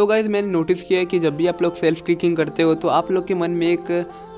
तो गाइज़ मैंने नोटिस किया है कि जब भी आप लोग सेल्फ क्लिकिंग करते हो तो आप लोग के मन में एक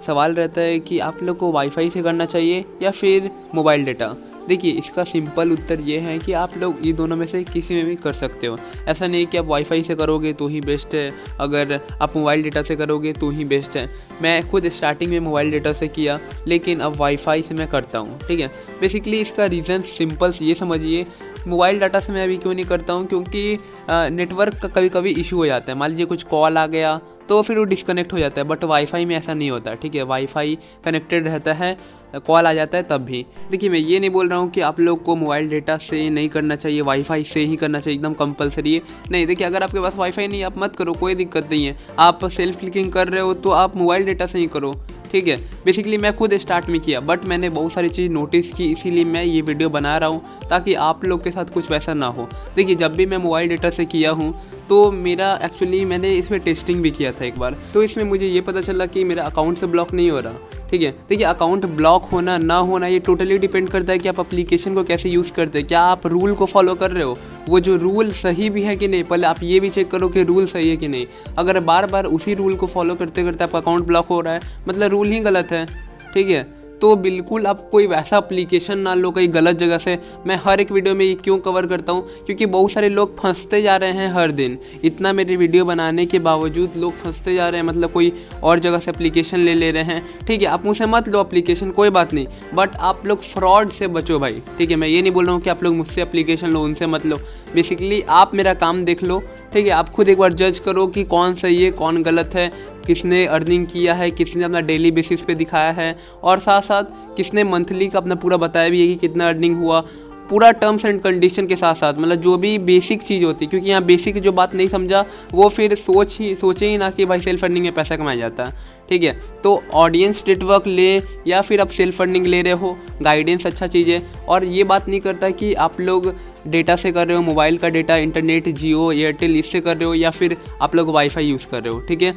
सवाल रहता है कि आप लोग को वाईफाई से करना चाहिए या फिर मोबाइल डेटा देखिए, इसका सिंपल उत्तर ये है कि आप लोग ये दोनों में से किसी में भी कर सकते हो। ऐसा नहीं कि आप वाईफाई से करोगे तो ही बेस्ट है, अगर आप मोबाइल डेटा से करोगे तो ही बेस्ट है। मैं खुद स्टार्टिंग में मोबाइल डेटा से किया, लेकिन अब वाईफाई से मैं करता हूँ, ठीक है? बेसिकली इसका रीज़न सिंपल ये समझिए मोबाइल डाटा से मैं अभी क्यों नहीं करता हूँ? क्योंकि नेटवर्क का कभी कभी इशू हो जाता है। मान लीजिए कुछ कॉल आ गया तो फिर वो डिस्कनेक्ट हो जाता है। बट वाईफाई में ऐसा नहीं होता, ठीक है? वाईफाई कनेक्टेड रहता है कॉल आ जाता है तब भी। देखिए, मैं ये नहीं बोल रहा हूँ कि आप लोग को मोबाइल डेटा से नहीं करना चाहिए वाईफाई से ही करना चाहिए, एकदम कंपलसरी है। नहीं, देखिए, अगर आपके पास वाईफाई नहीं आप मत करो, कोई दिक्कत नहीं है। आप सेल्फ क्लिकिंग कर रहे हो तो आप मोबाइल डेटा से ही करो। ठीक है। बेसिकली मैं खुद स्टार्ट में किया बट मैंने बहुत सारी चीज़ नोटिस की, इसीलिए मैं ये वीडियो बना रहा हूँ, ताकि आप लोग के साथ कुछ वैसा ना हो। देखिए, जब भी मैं मोबाइल डेटा से किया हूँ तो मेरा एक्चुअली मैंने इसमें टेस्टिंग भी किया था एक बार। तो इसमें मुझे ये पता चला कि मेरा अकाउंट से ब्लॉक नहीं हो रहा। ठीक है? देखिए अकाउंट ब्लॉक होना, ना होना, ये टोटली डिपेंड करता है कि आप अप्लीकेशन को कैसे यूज़ करते हैं। क्या आप रूल को फॉलो कर रहे हो? वो जो रूल सही भी है कि नहीं? पहले आप ये भी चेक करो कि रूल सही है कि नहीं। अगर बार बार उसी रूल को फॉलो करते करते आपका अकाउंट ब्लॉक हो रहा है मतलब रूल ही गलत है, ठीक है? तो बिल्कुल आप कोई वैसा अप्लीकेशन ना लो कहीं गलत जगह से। मैं हर एक वीडियो में ये क्यों कवर करता हूँ? क्योंकि बहुत सारे लोग फंसते जा रहे हैं हर दिन। इतना मेरी वीडियो बनाने के बावजूद लोग फंसते जा रहे हैं मतलब कोई और जगह से अप्लीकेशन ले ले रहे हैं। ठीक है, आप मुझसे मत लो अप्लीकेशन कोई बात नहीं। बट आप लोग फ्रॉड से बचो भाई। ठीक है, मैं ये नहीं बोल रहा हूँ कि आप लोग मुझसे अप्लीकेशन लो, उनसे मत लो। बेसिकली आप मेरा काम देख लो ठीक है, आप खुद एक बार जज करो कि कौन सही है, कौन गलत है, किसने अर्निंग किया है, किसने अपना डेली बेसिस पे दिखाया है, और साथ साथ किसने मंथली का अपना पूरा बताया भी है कि कितना अर्निंग हुआ। पूरा टर्म्स एंड कंडीशन के साथ साथ मतलब जो भी बेसिक चीज़ होती है क्योंकि यहाँ बेसिक जो बात नहीं समझा, वो फिर सोच ही, सोचे ही ना कि भाई सेल्फ फंडिंग में पैसा कमाया जाता है। ठीक है? तो ऑडियंस नेटवर्क ले, या फिर आप सेल्फ फंडिंग ले रहे हो गाइडेंस अच्छा चीज़ है। और ये बात नहीं करता कि आप लोग डेटा से कर रहे हो मोबाइल का डेटा इंटरनेट जियो एयरटेल इससे कर रहे हो, या फिर आप लोग वाईफाई यूज़ कर रहे हो। ठीक है?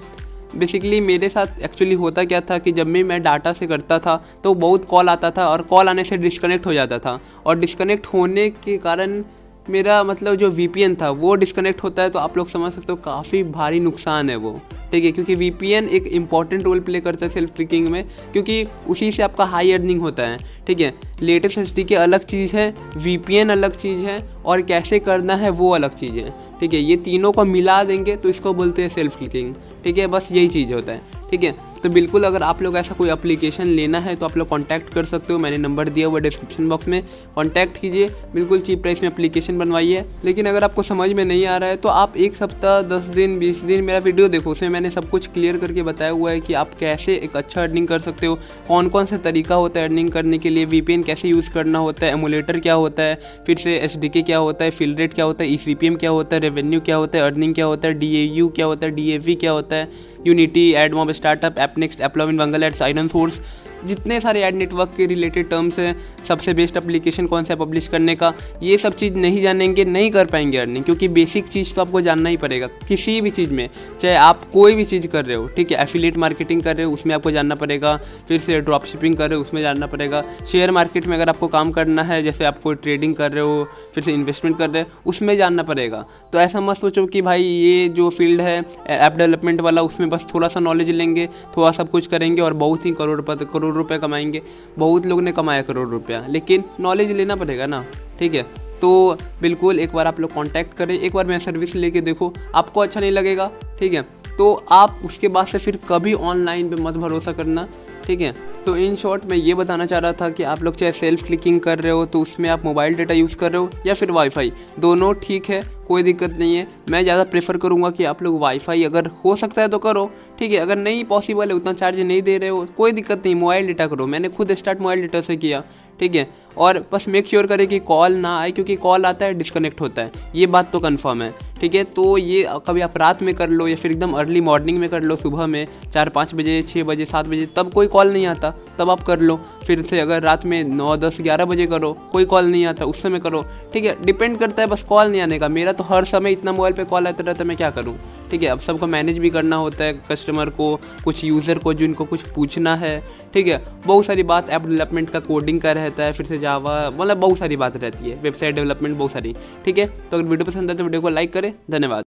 बेसिकली मेरे साथ एक्चुअली होता क्या था कि जब भी मैं डाटा से करता था तो बहुत कॉल आता था और कॉल आने से डिस्कनेक्ट हो जाता था। और डिस्कनेक्ट होने के कारण मेरा मतलब जो वीपीएन था, वो डिस्कनेक्ट होता है तो आप लोग समझ सकते हो काफ़ी भारी नुकसान है वो। ठीक है? क्योंकि वीपीएन एक इंपॉर्टेंट रोल प्ले करता है सेल्फ ट्रिकिंग में, क्योंकि उसी से आपका हाई अर्निंग होता है। ठीक है? लेटेस्ट एच के अलग चीज़ है वी अलग चीज़ है, और कैसे करना है वो अलग चीज़ है। ठीक है? ये तीनों को मिला देंगे तो इसको बोलते हैं सेल्फ क्लिकिंग ठीक है? बस यही चीज़ होता है। ठीक है? तो बिल्कुल अगर आप लोग ऐसा कोई अप्लीकेशन लेना है तो आप लोग कॉन्टैक्ट कर सकते हो। मैंने नंबर दिया हुआ डिस्क्रिप्शन बॉक्स में। कॉन्टैक्ट कीजिए। बिल्कुल चीप प्राइस में अप्लीकेशन बनवाइए। लेकिन अगर आपको समझ में नहीं आ रहा है तो आप एक सप्ताह, दस दिन, बीस दिन मेरा वीडियो देखो। उसमें मैंने सब कुछ क्लियर करके बताया हुआ है कि आप कैसे एक अच्छा अर्निंग कर सकते हो। कौन कौन सा तरीका होता है अर्निंग करने के लिए? वीपीएन कैसे यूज़ करना होता है? एमुलेटर क्या होता है? फिर से एच क्या होता है? फिल रेट क्या होता है? ई क्या होता है? रेवेन्यू क्या होता है? अर्निंग क्या होता है? डीएयू क्या होता है? डीएवी क्या होता है? Unity AdMob StartApp Appnext in Vungle eight साइडन सोर्स जितने सारे एड नेटवर्क के रिलेटेड टर्म्स हैं, सबसे बेस्ट एप्लीकेशन कौन सा पब्लिश करने का, ये सब चीज़ नहीं जानेंगे, नहीं कर पाएँगे अर्निंग क्योंकि बेसिक चीज़ तो आपको जानना ही पड़ेगा, किसी भी चीज़ में, चाहे आप कोई भी चीज़ कर रहे हो, ठीक है एफिलेट मार्केटिंग कर रहे हो, उसमें आपको जानना पड़ेगा, फिर से ड्रॉप शिपिंग कर रहे हो, उसमें जानना पड़ेगा शेयर मार्केट में अगर आपको काम करना है, जैसे आप कोई ट्रेडिंग कर रहे हो, फिर से इन्वेस्टमेंट कर रहे हो, उसमें जानना पड़ेगा तो ऐसा मत सोचो कि भाई ये जो फ़ील्ड है ऐप डेवलपमेंट वाला, उसमें बस थोड़ा सा नॉलेज लेंगे, थोड़ा सब कुछ करेंगे और बहुत ही करोड़ करोड़ रुपये कमाएँगे। बहुत लोग ने कमाया करोड़ रुपया। लेकिन नॉलेज लेना पड़ेगा ना, ठीक है? तो बिल्कुल एक बार आप लोग कांटेक्ट करें। एक बार मैं सर्विस लेके देखो, आपको अच्छा नहीं लगेगा, ठीक है? तो आप उसके बाद से फिर कभी ऑनलाइन पे मत भरोसा करना, ठीक है? तो इन शॉर्ट मैं ये बताना चाह रहा था कि आप लोग चाहे सेल्फ क्लिकिंग कर रहे हो तो उसमें आप मोबाइल डेटा यूज़ कर रहे हो या फिर वाईफाई दोनों ठीक है। कोई दिक्कत नहीं है। मैं ज़्यादा प्रेफर करूँगा कि आप लोग वाईफाई अगर हो सकता है तो करो। ठीक है, अगर नहीं पॉसिबल है, उतना चार्ज नहीं दे रहे हो, कोई दिक्कत नहीं मोबाइल डेटा करो। मैंने खुद स्टार्ट मोबाइल डेटा से किया, ठीक है। और बस मेक श्योर करें कि कॉल ना आए, क्योंकि कॉल आता है डिस्कनेक्ट होता है। ये बात तो कन्फर्म है, ठीक है। तो ये कभी आप रात में कर लो या फिर एकदम अर्ली मॉर्निंग में कर लो, सुबह में चार पाँच बजे छः बजे, सात बजे, तब कोई कॉल नहीं आता। तब आप कर लो। फिर से अगर रात में नौ, दस, ग्यारह बजे करो, कोई कॉल नहीं आता, उस समय करो। ठीक है डिपेंड करता है बस कॉल नहीं आने का। मेरा तो हर समय इतना मोबाइल पे कॉल आता रहता है, मैं क्या करूँ? ठीक है, अब सबको मैनेज भी करना होता है कस्टमर को, कुछ यूज़र को जिनको कुछ पूछना है, ठीक है? बहुत सारी बात ऐप डेवलपमेंट का कोडिंग का रहता है, फिर से जावा मतलब बहुत सारी बात रहती है वेबसाइट डेवलपमेंट बहुत सारी, ठीक है? तो अगर वीडियो पसंद आए तो वीडियो को लाइक करें, धन्यवाद।